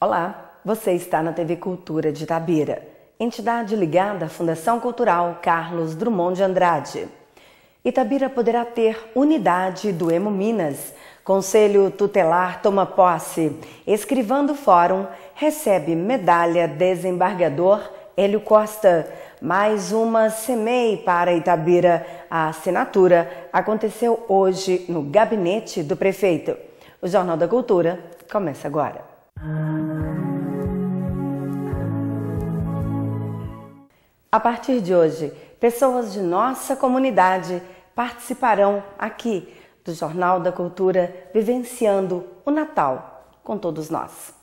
Olá, você está na TV Cultura de Itabira, entidade ligada à Fundação Cultural Carlos Drummond de Andrade. Itabira poderá ter unidade do Emo Minas. Conselho Tutelar toma posse. Escrivão do Fórum recebe medalha desembargador Hélio Costa. Mais uma CEMEI para Itabira. A assinatura aconteceu hoje no gabinete do prefeito. O Jornal da Cultura começa agora. A partir de hoje, pessoas de nossa comunidade participarão aqui do Jornal da Cultura Vivenciando o Natal com todos nós.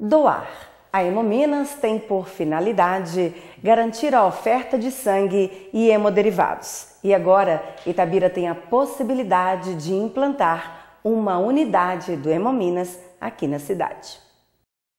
Doar. A Hemominas tem por finalidade garantir a oferta de sangue e hemoderivados. E agora, Itabira tem a possibilidade de implantar uma unidade do Hemominas aqui na cidade.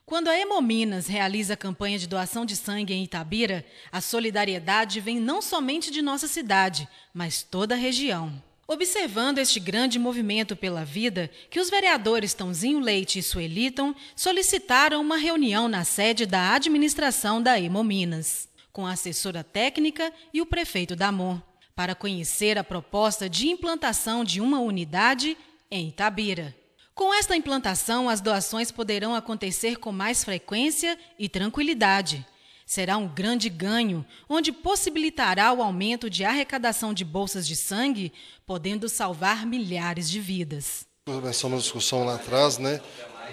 Quando a Hemominas realiza a campanha de doação de sangue em Itabira, a solidariedade vem não somente de nossa cidade, mas toda a região. Observando este grande movimento pela vida, que os vereadores Tãozinho Leite e Sueliton solicitaram uma reunião na sede da administração da Hemominas, com a assessora técnica e o prefeito da Amor, para conhecer a proposta de implantação de uma unidade em Itabira. Com esta implantação, as doações poderão acontecer com mais frequência e tranquilidade. Será um grande ganho, onde possibilitará o aumento de arrecadação de bolsas de sangue, podendo salvar milhares de vidas. Começamos uma discussão lá atrás, né,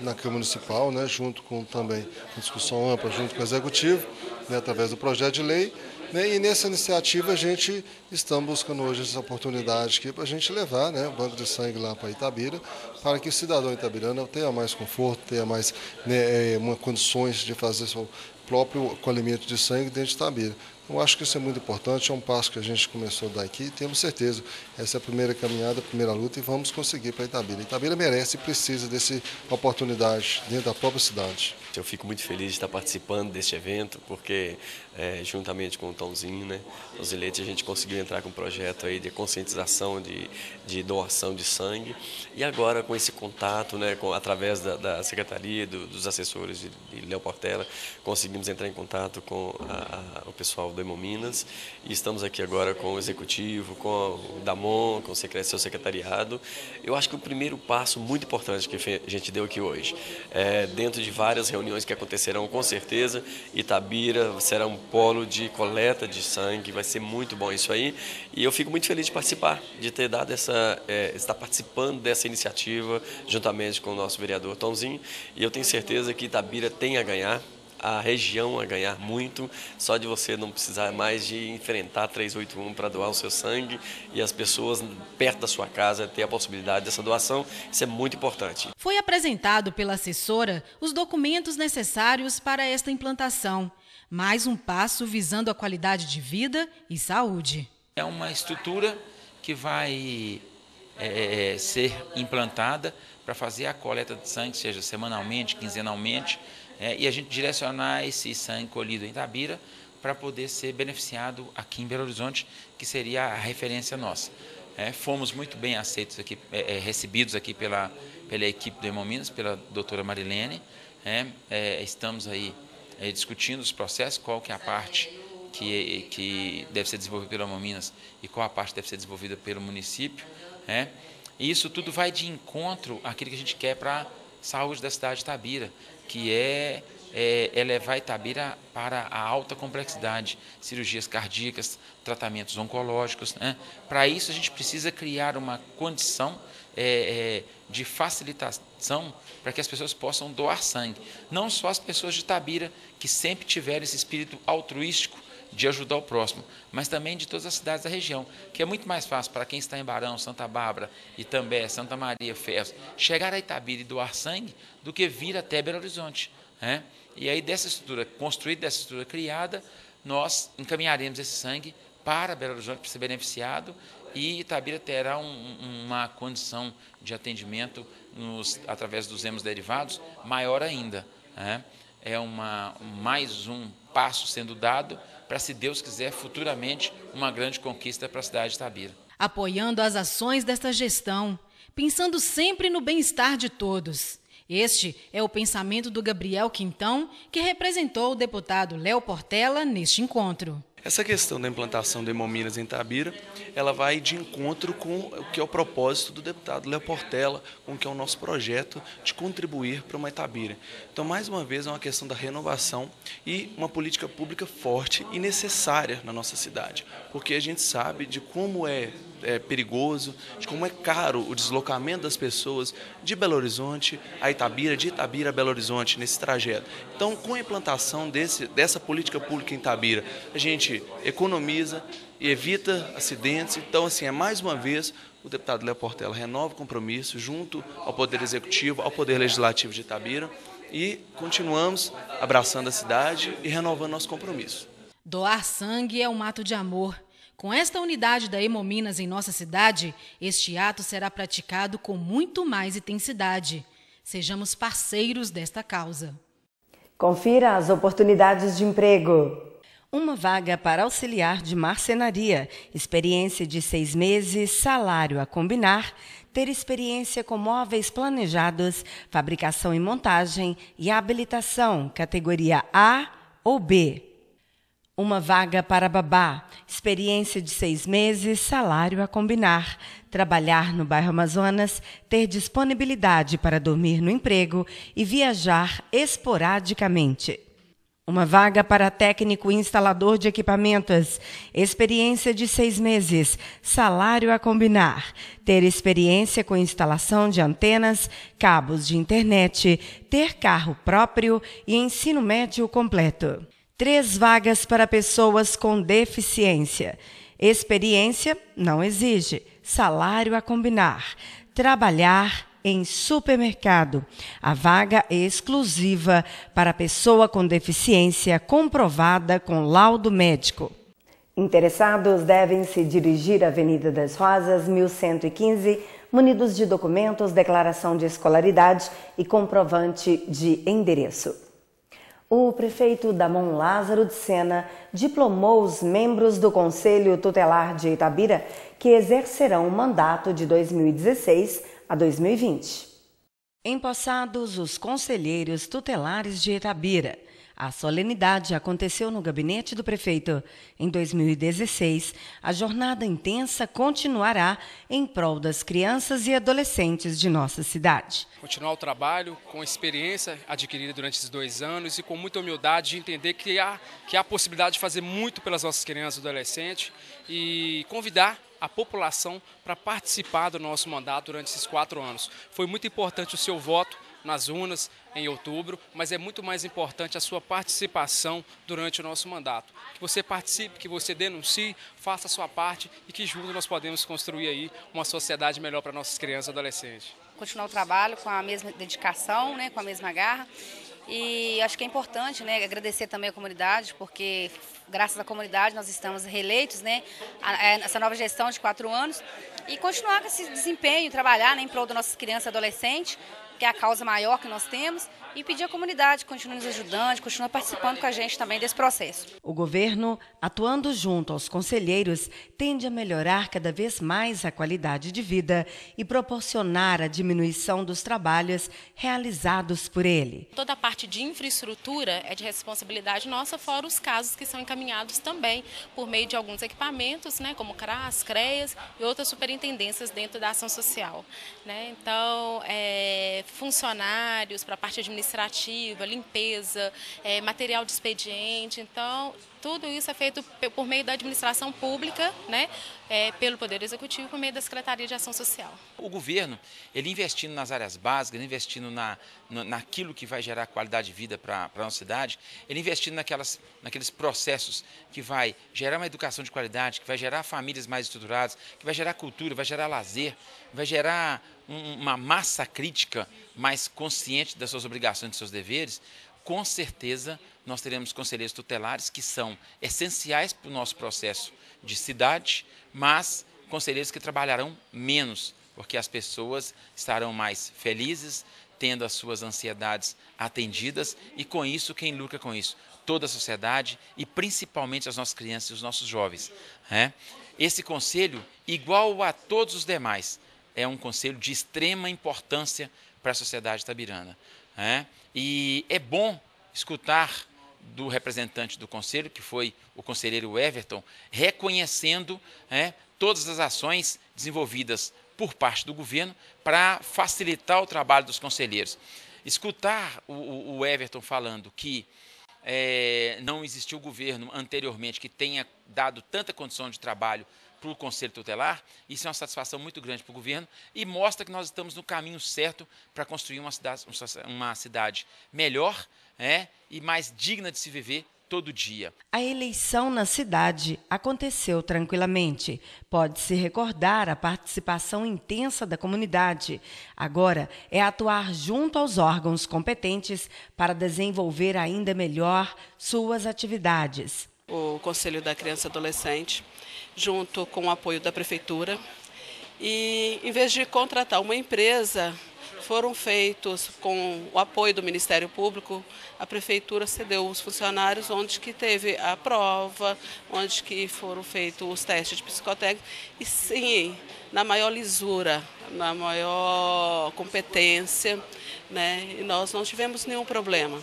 na Câmara Municipal, né, junto com também uma discussão ampla junto com o Executivo, né, através do projeto de lei? E nessa iniciativa a gente está buscando hoje essa oportunidade aqui para a gente levar né, o banco de sangue lá para Itabira, para que o cidadão itabirano tenha mais conforto, tenha mais né, é, uma, condições de fazer seu próprio colhimento de sangue dentro de Itabira. Eu acho que isso é muito importante, é um passo que a gente começou a dar aqui e temos certeza, essa é a primeira caminhada, a primeira luta e vamos conseguir para Itabira. Itabira merece e precisa dessa oportunidade dentro da própria cidade. Eu fico muito feliz de estar participando deste evento, porque é, juntamente com o Tomzinho, né, os eleitos, a gente conseguiu entrar com um projeto aí de conscientização, de, de doação de sangue, e agora com esse contato, né, com, através da, da secretaria, do, dos assessores de, de Léo Portela, conseguimos entrar em contato com a, a, o pessoal do Hemominas, e estamos aqui agora com o executivo, com o Damon, com o seu secretariado. Eu acho que o primeiro passo muito importante que a gente deu aqui hoje, é, dentro de várias reuniões que acontecerão com certeza. Itabira será um polo de coleta de sangue, vai ser muito bom isso aí. E eu fico muito feliz de participar, de ter dado essa, é, estar participando dessa iniciativa juntamente com o nosso vereador Tomzinho. E eu tenho certeza que Itabira tem a ganhar a região a ganhar muito, só de você não precisar mais de enfrentar 381 para doar o seu sangue e as pessoas perto da sua casa ter a possibilidade dessa doação, isso é muito importante. Foi apresentado pela assessora os documentos necessários para esta implantação. Mais um passo visando a qualidade de vida e saúde. É uma estrutura que vai é, é ser implantada para fazer a coleta de sangue, seja semanalmente, quinzenalmente, é, e a gente direcionar esse sangue colhido em Itabira para poder ser beneficiado aqui em Belo Horizonte, que seria a referência nossa. É, fomos muito bem aceitos aqui, é, é recebidos aqui pela, pela equipe do Hemominas, pela doutora Marilene. É, é, estamos aí discutindo os processos, qual que é a parte que, que deve ser desenvolvida pela Hemominas e qual a parte deve ser desenvolvida pelo município. E isso tudo vai de encontro àquilo que a gente quer para a saúde da cidade de Tabira, que é, é elevar Itabira para a alta complexidade, cirurgias cardíacas, tratamentos oncológicos. Né? Para isso, a gente precisa criar uma condição é, é, de facilitação para que as pessoas possam doar sangue. Não só as pessoas de Itabira, que sempre tiveram esse espírito altruístico de ajudar o próximo, mas também de todas as cidades da região, que é muito mais fácil para quem está em Barão, Santa Bárbara, Itambé, Santa Maria, Ferros, chegar a Itabira e doar sangue do que vir até Belo Horizonte. Né? E aí dessa estrutura construída, dessa estrutura criada, nós encaminharemos esse sangue para Belo Horizonte para ser beneficiado e Itabira terá um, uma condição de atendimento nos, através dos hemos derivados maior ainda. Né? É uma, mais um passo sendo dado para, se Deus quiser, futuramente uma grande conquista para a cidade de Tabira. Apoiando as ações desta gestão, pensando sempre no bem-estar de todos. Este é o pensamento do Gabriel Quintão, que representou o deputado Léo Portela neste encontro. Essa questão da implantação do Hemominas em Tabira, ela vai de encontro com o que é o propósito do deputado Léo Portela, com o que é o nosso projeto de contribuir para uma Itabira. Então, mais uma vez, é uma questão da renovação e uma política pública forte e necessária na nossa cidade, porque a gente sabe de como é é, perigoso, de como é caro o deslocamento das pessoas de Belo Horizonte a Itabira, de Itabira a Belo Horizonte, nesse trajeto. Então, com a implantação desse, dessa política pública em Itabira, a gente economiza e evita acidentes. Então, assim, é mais uma vez o deputado Léo Portela renova o compromisso junto ao Poder Executivo, ao Poder Legislativo de Itabira e continuamos abraçando a cidade e renovando nosso compromisso. Doar sangue é um ato de amor com esta unidade da Hemominas em nossa cidade, este ato será praticado com muito mais intensidade. Sejamos parceiros desta causa. Confira as oportunidades de emprego. Uma vaga para auxiliar de marcenaria, experiência de seis meses, salário a combinar, ter experiência com móveis planejados, fabricação e montagem e habilitação, categoria A ou B. Uma vaga para babá, experiência de seis meses, salário a combinar, trabalhar no bairro Amazonas, ter disponibilidade para dormir no emprego e viajar esporadicamente. Uma vaga para técnico instalador de equipamentos, experiência de seis meses, salário a combinar, ter experiência com instalação de antenas, cabos de internet, ter carro próprio e ensino médio completo. Três vagas para pessoas com deficiência. Experiência não exige. Salário a combinar. Trabalhar em supermercado. A vaga é exclusiva para pessoa com deficiência comprovada com laudo médico. Interessados devem se dirigir à Avenida das Rosas, 1115, munidos de documentos, declaração de escolaridade e comprovante de endereço. O prefeito Damon Lázaro de Sena diplomou os membros do Conselho Tutelar de Itabira que exercerão o mandato de 2016 a 2020. Empossados os conselheiros tutelares de Itabira, a solenidade aconteceu no gabinete do prefeito. Em 2016, a jornada intensa continuará em prol das crianças e adolescentes de nossa cidade. Continuar o trabalho com a experiência adquirida durante esses dois anos e com muita humildade de entender que há, que há possibilidade de fazer muito pelas nossas crianças e adolescentes e convidar a população para participar do nosso mandato durante esses quatro anos. Foi muito importante o seu voto nas urnas em outubro, mas é muito mais importante a sua participação durante o nosso mandato. Que você participe, que você denuncie, faça a sua parte e que juntos nós podemos construir aí uma sociedade melhor para nossas crianças e adolescentes. Continuar o trabalho com a mesma dedicação, né, com a mesma garra. E acho que é importante né, agradecer também a comunidade, porque graças à comunidade nós estamos reeleitos, né, essa nova gestão de quatro anos, e continuar com esse desempenho, trabalhar né, em prol das nossas crianças e adolescentes, que é a causa maior que nós temos, e pedir à comunidade que continue nos ajudando, continue participando com a gente também desse processo. O governo, atuando junto aos conselheiros, tende a melhorar cada vez mais a qualidade de vida e proporcionar a diminuição dos trabalhos realizados por ele. Toda a parte de infraestrutura é de responsabilidade nossa, fora os casos que são encaminhados também por meio de alguns equipamentos, né, como CRAS, CREAS e outras superintendências dentro da ação social. Né? Então, é, funcionários para a parte administrativa, limpeza, é, material de expediente. Então, tudo isso é feito por meio da administração pública, né, é, pelo Poder Executivo, por meio da Secretaria de Ação Social. O governo, ele investindo nas áreas básicas, investindo na, naquilo que vai gerar qualidade de vida para a nossa cidade, ele investindo naquelas, naqueles processos que vai gerar uma educação de qualidade, que vai gerar famílias mais estruturadas, que vai gerar cultura, vai gerar lazer, vai gerar um, uma massa crítica mais consciente das suas obrigações e dos seus deveres, com certeza nós teremos conselheiros tutelares que são essenciais para o nosso processo de cidade, mas conselheiros que trabalharão menos, porque as pessoas estarão mais felizes, tendo as suas ansiedades atendidas e com isso, quem lucra com isso? Toda a sociedade e principalmente as nossas crianças e os nossos jovens. Né? Esse conselho, igual a todos os demais, é um conselho de extrema importância para a sociedade tabirana. Né? E é bom escutar do representante do conselho, que foi o conselheiro Everton, reconhecendo né, todas as ações desenvolvidas por parte do governo para facilitar o trabalho dos conselheiros. Escutar o, o Everton falando que é, não existiu governo anteriormente que tenha dado tanta condição de trabalho para o Conselho Tutelar, isso é uma satisfação muito grande para o governo e mostra que nós estamos no caminho certo para construir uma cidade, uma cidade melhor é, e mais digna de se viver todo dia. A eleição na cidade aconteceu tranquilamente. Pode-se recordar a participação intensa da comunidade. Agora é atuar junto aos órgãos competentes para desenvolver ainda melhor suas atividades. O Conselho da Criança e Adolescente junto com o apoio da prefeitura. E em vez de contratar uma empresa, foram feitos com o apoio do Ministério Público, a prefeitura cedeu os funcionários onde que teve a prova, onde que foram feitos os testes de psicotécnico e sim, na maior lisura, na maior competência, né? E nós não tivemos nenhum problema.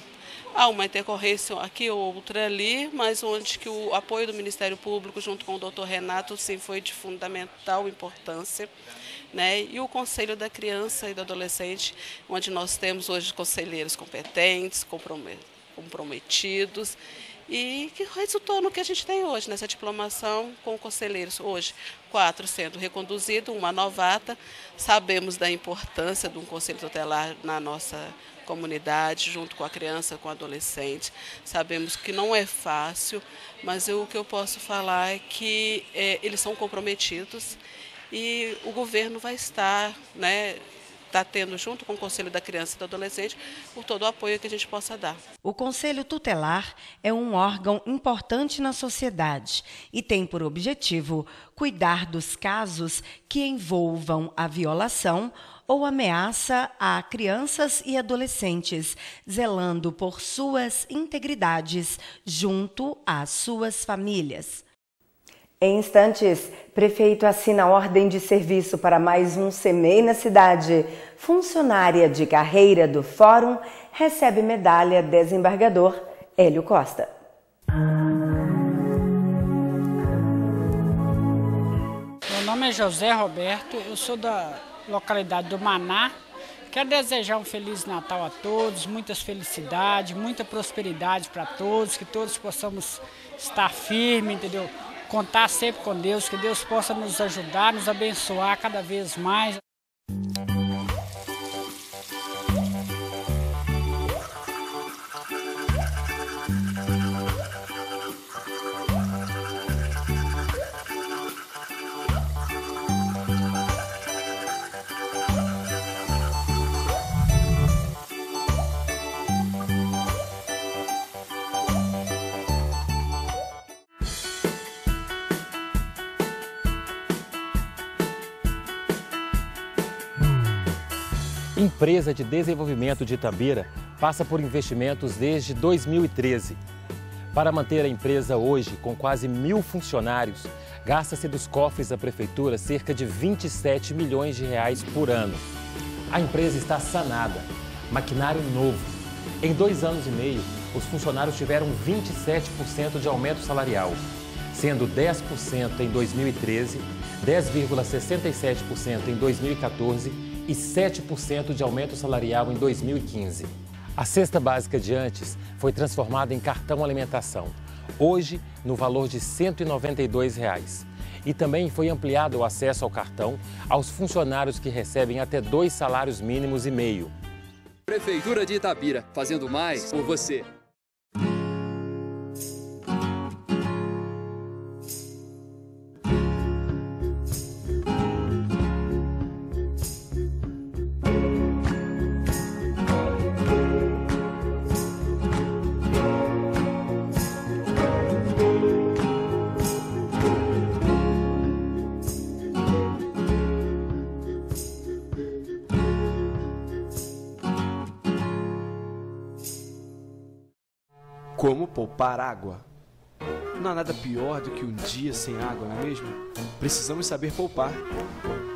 Há uma intercorrência aqui ou outra ali, mas onde que o apoio do Ministério Público, junto com o doutor Renato, sim, foi de fundamental importância. Né? E o Conselho da Criança e do Adolescente, onde nós temos hoje conselheiros competentes, comprometidos, e que resultou no que a gente tem hoje, nessa diplomação com conselheiros. Hoje, quatro sendo reconduzidos, uma novata. Sabemos da importância de um conselho tutelar na nossa comunidade, junto com a criança, com o adolescente. Sabemos que não é fácil, mas eu, o que eu posso falar é que é, eles são comprometidos e o governo vai estar, né, está tendo, junto com o Conselho da Criança e do Adolescente, por todo o apoio que a gente possa dar. O Conselho Tutelar é um órgão importante na sociedade e tem por objetivo cuidar dos casos que envolvam a violação ou ameaça a crianças e adolescentes, zelando por suas integridades junto às suas famílias. Em instantes, prefeito assina ordem de serviço para mais um CEMEI na cidade. Funcionária de carreira do Fórum recebe medalha desembargador Hélio Costa. Meu nome é José Roberto, eu sou da localidade do Maná. Quero desejar um Feliz Natal a todos, muitas felicidades, muita prosperidade para todos, que todos possamos estar firmes, entendeu? Contar sempre com Deus, que Deus possa nos ajudar, nos abençoar cada vez mais. Empresa de Desenvolvimento de Itabira passa por investimentos desde 2013. Para manter a empresa hoje com quase mil funcionários, gasta-se dos cofres da prefeitura cerca de 27 milhões de reais por ano. A empresa está sanada, maquinário novo. Em dois anos e meio, os funcionários tiveram 27% de aumento salarial, sendo 10% em 2013, 10,67% em 2014 e 7% de aumento salarial em 2015. A cesta básica de antes foi transformada em cartão alimentação, hoje no valor de 192 reais. E também foi ampliado o acesso ao cartão aos funcionários que recebem até dois salários mínimos e meio. Prefeitura de Itabira, fazendo mais por você. Poupar água. Não há nada pior do que um dia sem água, não é mesmo? Precisamos saber poupar.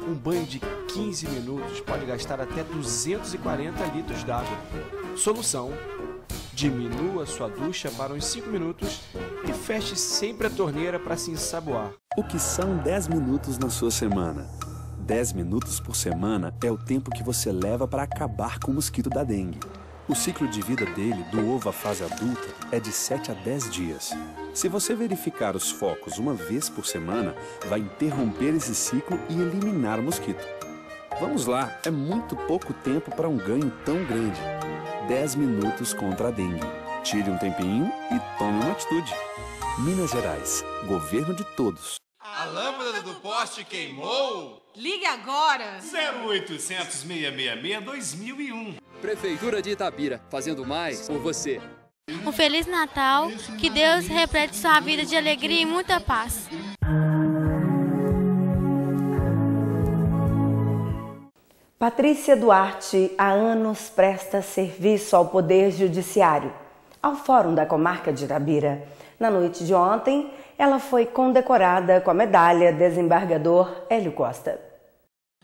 Um banho de 15 minutos pode gastar até 240 litros d'água. Solução: diminua sua ducha para uns 5 minutos e feche sempre a torneira para se ensaboar. O que são 10 minutos na sua semana? 10 minutos por semana é o tempo que você leva para acabar com o mosquito da dengue. O ciclo de vida dele, do ovo à fase adulta, é de 7 a 10 dias. Se você verificar os focos uma vez por semana, vai interromper esse ciclo e eliminar o mosquito. Vamos lá, é muito pouco tempo para um ganho tão grande. 10 minutos contra a dengue. Tire um tempinho e tome uma atitude. Minas Gerais, governo de todos. A lâmpada do poste queimou? Ligue agora! 0800 666 2001. Prefeitura de Itabira, fazendo mais por você. Um Feliz Natal, que Deus replete sua vida de alegria e muita paz. Patrícia Duarte há anos presta serviço ao Poder Judiciário, ao Fórum da Comarca de Itabira. Na noite de ontem, ela foi condecorada com a medalha Desembargador Hélio Costa.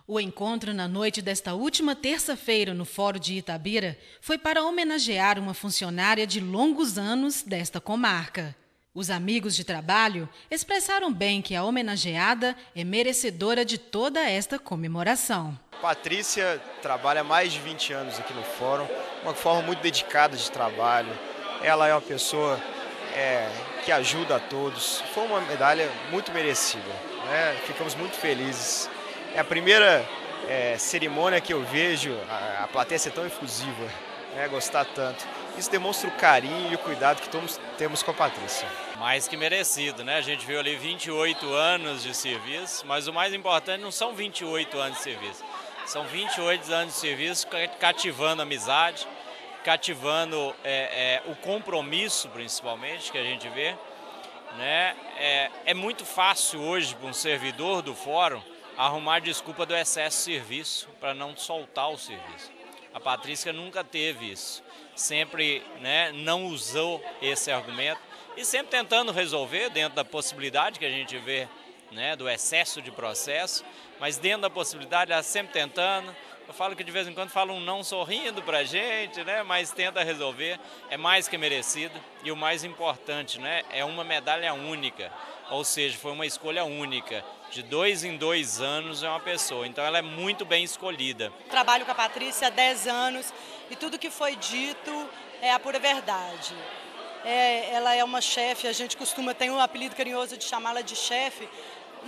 O encontro na noite desta última terça-feira no Fórum de Itabira foi para homenagear uma funcionária de longos anos desta comarca. Os amigos de trabalho expressaram bem que a homenageada é merecedora de toda esta comemoração. Patrícia trabalha mais de 20 anos aqui no Fórum, uma forma muito dedicada de trabalho. Ela é uma pessoa é, que ajuda a todos. Foi uma medalha muito merecida. Né? Ficamos muito felizes. É a primeira é, cerimônia que eu vejo a, a plateia ser tão efusiva, né? gostar tanto. Isso demonstra o carinho e o cuidado que temos, temos com a Patrícia. Mais que merecido, né? A gente viu ali 28 anos de serviço, mas o mais importante não são 28 anos de serviço, são 28 anos de serviço cativando amizade, cativando é, é, o compromisso, principalmente, que a gente vê. Né? É, é muito fácil hoje para um servidor do fórum arrumar desculpa do excesso de serviço para não soltar o serviço. A Patrícia nunca teve isso, sempre né, não usou esse argumento e sempre tentando resolver dentro da possibilidade que a gente vê né, do excesso de processo, mas dentro da possibilidade, ela sempre tentando. Eu falo que de vez em quando fala um não sorrindo para a gente, né, mas tenta resolver, é mais que merecido. E o mais importante, né, é uma medalha única, ou seja, foi uma escolha única. De dois em dois anos é uma pessoa. Então ela é muito bem escolhida. Trabalho com a Patrícia há 10 anos. E tudo que foi dito é a pura verdade. É, ela é uma chefe, a gente costuma ter um apelido carinhoso de chamá-la de chefe,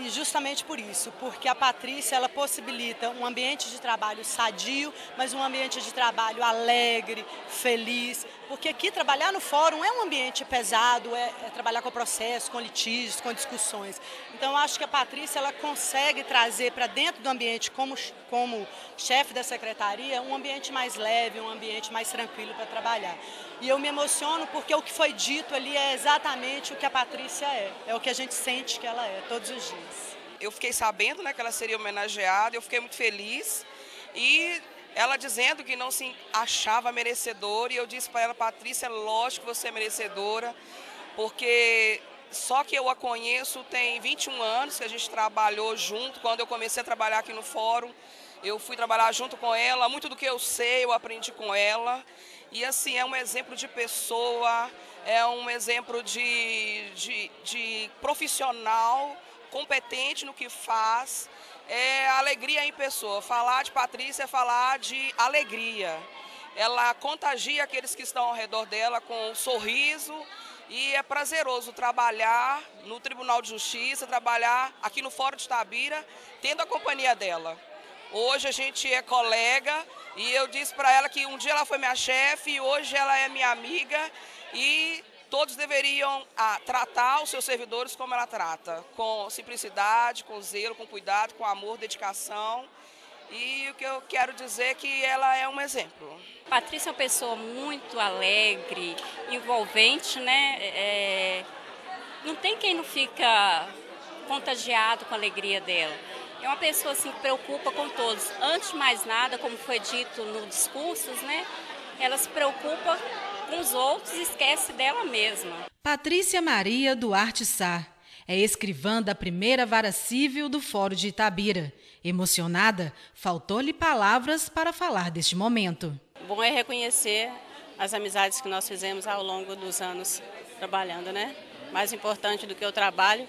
e justamente por isso, porque a Patrícia ela possibilita um ambiente de trabalho sadio, mas um ambiente de trabalho alegre, feliz, porque aqui trabalhar no fórum é um ambiente pesado, é, é trabalhar com processos, com litígios, com discussões. Então acho que a Patrícia ela consegue trazer para dentro do ambiente como como chefe da secretaria um ambiente mais leve, um ambiente mais tranquilo para trabalhar. E eu me emociono porque o que foi dito ali é exatamente o que a Patrícia é, é o que a gente sente que ela é todos os dias. Eu fiquei sabendo né, que ela seria homenageada, eu fiquei muito feliz e ela dizendo que não se achava merecedora e eu disse para ela, Patrícia, lógico que você é merecedora, porque só que eu a conheço tem 21 anos que a gente trabalhou junto, quando eu comecei a trabalhar aqui no fórum, eu fui trabalhar junto com ela, muito do que eu sei eu aprendi com ela. E assim, é um exemplo de pessoa, é um exemplo de, de, de profissional competente no que faz. É alegria em pessoa. Falar de Patrícia é falar de alegria. Ela contagia aqueles que estão ao redor dela com um sorriso e é prazeroso trabalhar no Tribunal de Justiça, trabalhar aqui no Fórum de Tabira, tendo a companhia dela. Hoje a gente é colega e eu disse para ela que um dia ela foi minha chefe e hoje ela é minha amiga e todos deveriam ah, tratar os seus servidores como ela trata, com simplicidade, com zelo, com cuidado, com amor, dedicação. E o que eu quero dizer é que ela é um exemplo. Patrícia é uma pessoa muito alegre, envolvente, né? É... Não tem quem não fica contagiado com a alegria dela. É uma pessoa assim, que preocupa com todos. Antes de mais nada, como foi dito no discursos, né? Ela se preocupa com os outros e esquece dela mesma. Patrícia Maria Duarte Sá é escrivã da primeira vara civil do Fórum de Itabira. Emocionada, faltou-lhe palavras para falar deste momento. Bom é reconhecer as amizades que nós fizemos ao longo dos anos trabalhando, né? Mais importante do que o trabalho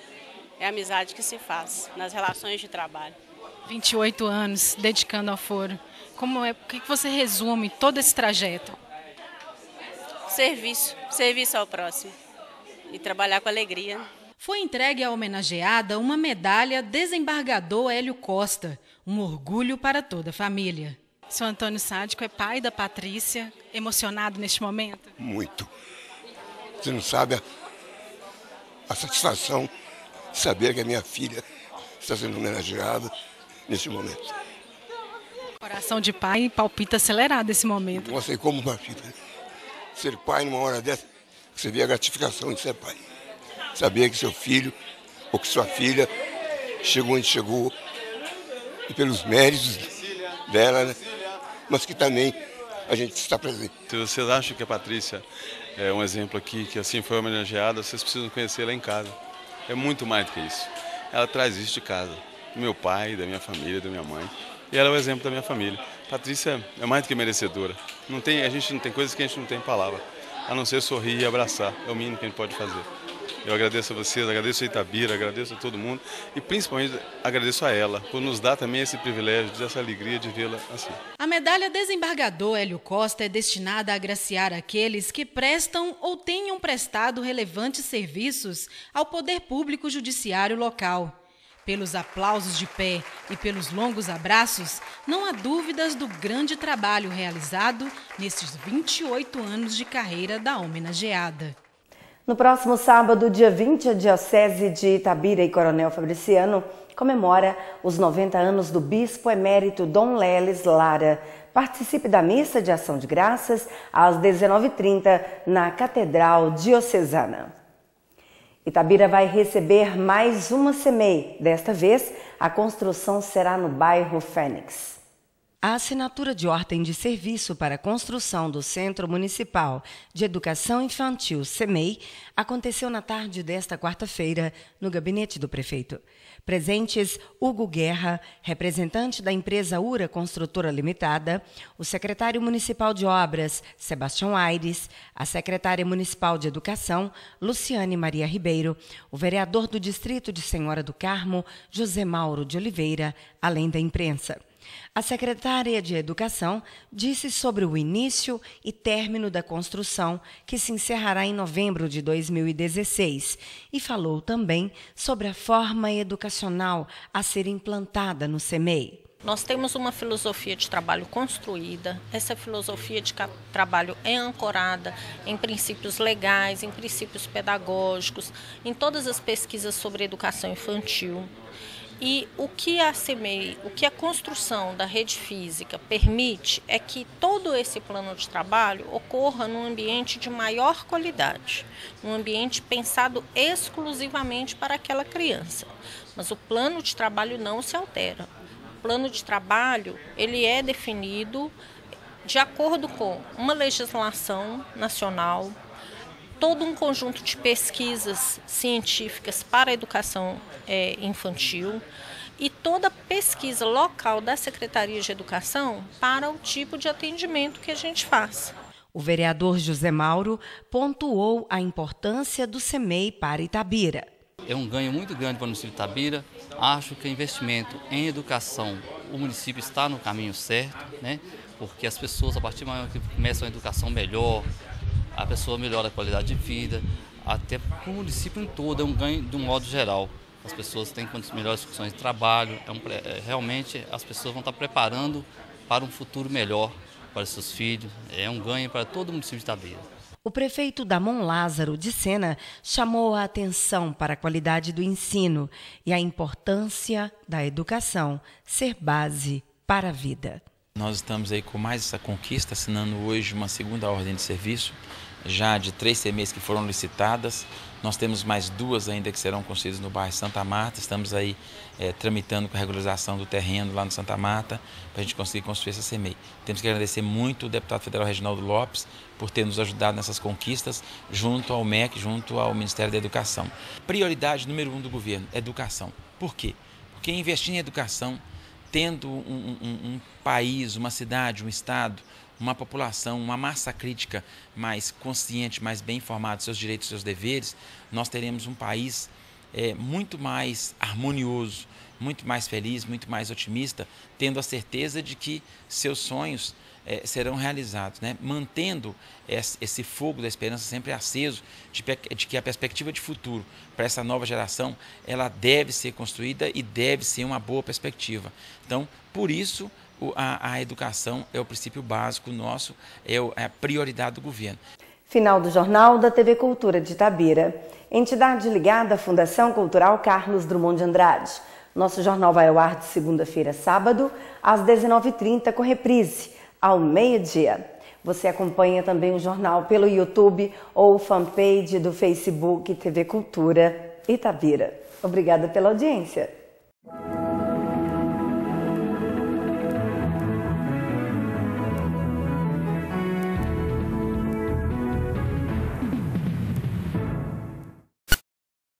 é a amizade que se faz nas relações de trabalho. 28 anos dedicando ao foro. Como é, o que você resume todo esse trajeto? Serviço, serviço ao próximo e trabalhar com alegria. Foi entregue à homenageada uma medalha desembargador Hélio Costa, um orgulho para toda a família. Seu Antônio Sádico é pai da Patrícia, emocionado neste momento? Muito. Você não sabe a, a satisfação de saber que a minha filha está sendo homenageada nesse momento. Coração de pai palpita acelerado nesse momento. Não sei como filha. Ser pai numa hora dessa, você vê a gratificação de ser pai. Saber que seu filho ou que sua filha chegou onde chegou e pelos méritos dela, né? mas que também a gente está presente. Se vocês acham que a Patrícia é um exemplo aqui, que assim foi homenageada, vocês precisam conhecê-la em casa. É muito mais do que isso. Ela traz isso de casa, do meu pai, da minha família, da minha mãe. E ela é o exemplo da minha família. Patrícia é mais do que merecedora. Não tem, a gente não tem coisas que a gente não tem palavra, a não ser sorrir e abraçar. É o mínimo que a gente pode fazer. Eu agradeço a vocês, agradeço a Itabira, agradeço a todo mundo e principalmente agradeço a ela por nos dar também esse privilégio, essa alegria de vê-la assim. A medalha desembargador Hélio Costa é destinada a agraciar aqueles que prestam ou tenham prestado relevantes serviços ao poder público judiciário local. Pelos aplausos de pé e pelos longos abraços, não há dúvidas do grande trabalho realizado nesses 28 anos de carreira da homenageada. No próximo sábado, dia 20, a Diocese de Itabira e Coronel Fabriciano comemora os 90 anos do Bispo Emérito Dom Leles Lara. Participe da missa de ação de graças às 19h30 na Catedral Diocesana. Itabira vai receber mais uma CEMEI. Desta vez, a construção será no bairro Fênix. A assinatura de ordem de serviço para a construção do Centro Municipal de Educação Infantil, CEMEI, aconteceu na tarde desta quarta-feira no gabinete do prefeito. Presentes Hugo Guerra, representante da empresa Ura Construtora Limitada, o secretário municipal de obras, Sebastião Aires, a secretária municipal de educação, Luciane Maria Ribeiro, o vereador do distrito de Senhora do Carmo, José Mauro de Oliveira, além da imprensa. A secretária de Educação disse sobre o início e término da construção, que se encerrará em novembro de 2016, e falou também sobre a forma educacional a ser implantada no CEMEI. Nós temos uma filosofia de trabalho construída. Essa filosofia de trabalho é ancorada em princípios legais, em princípios pedagógicos, em todas as pesquisas sobre educação infantil. E o que a CMEI, o que a construção da rede física permite é que todo esse plano de trabalho ocorra num ambiente de maior qualidade, num ambiente pensado exclusivamente para aquela criança. Mas o plano de trabalho não se altera. O plano de trabalho, ele é definido de acordo com uma legislação nacional, todo um conjunto de pesquisas científicas para a educação é, infantil e toda pesquisa local da Secretaria de Educação para o tipo de atendimento que a gente faz. O vereador José Mauro pontuou a importância do SEMEI para Itabira. É um ganho muito grande para o município de Itabira. Acho que o investimento em educação, o município está no caminho certo, né? porque as pessoas, a partir do momento que começam a educação melhor, a pessoa melhora a qualidade de vida, até para o município em todo, é um ganho de um modo geral. As pessoas têm melhores condições de trabalho, é um, é, realmente as pessoas vão estar preparando para um futuro melhor para seus filhos, é um ganho para todo o município de Itabeira. O prefeito Damon Lázaro de Sena chamou a atenção para a qualidade do ensino e a importância da educação ser base para a vida. Nós estamos aí com mais essa conquista, assinando hoje uma segunda ordem de serviço já de três CMEs que foram licitadas. Nós temos mais duas ainda que serão construídas no bairro Santa Marta. Estamos aí é, tramitando com a regularização do terreno lá no Santa Marta para a gente conseguir construir essa CMEI. Temos que agradecer muito o deputado federal Reginaldo Lopes por ter nos ajudado nessas conquistas junto ao MEC, junto ao Ministério da Educação. Prioridade número um do governo, educação. Por quê? Porque investir em educação, tendo um, um, um país, uma cidade, um estado, uma população, uma massa crítica mais consciente, mais bem informada dos seus direitos e seus deveres, nós teremos um país é, muito mais harmonioso, muito mais feliz, muito mais otimista, tendo a certeza de que seus sonhos é, serão realizados, né? mantendo esse fogo da esperança sempre aceso de, de que a perspectiva de futuro para essa nova geração ela deve ser construída e deve ser uma boa perspectiva. Então, por isso a, a educação é o princípio básico nosso, é, é a prioridade do governo. Final do Jornal da TV Cultura de Itabira. Entidade ligada à Fundação Cultural Carlos Drummond de Andrade. Nosso jornal vai ao ar de segunda-feira a sábado, às 19h30, com reprise, ao meio-dia. Você acompanha também o jornal pelo YouTube ou fanpage do Facebook TV Cultura Itabira. Obrigada pela audiência.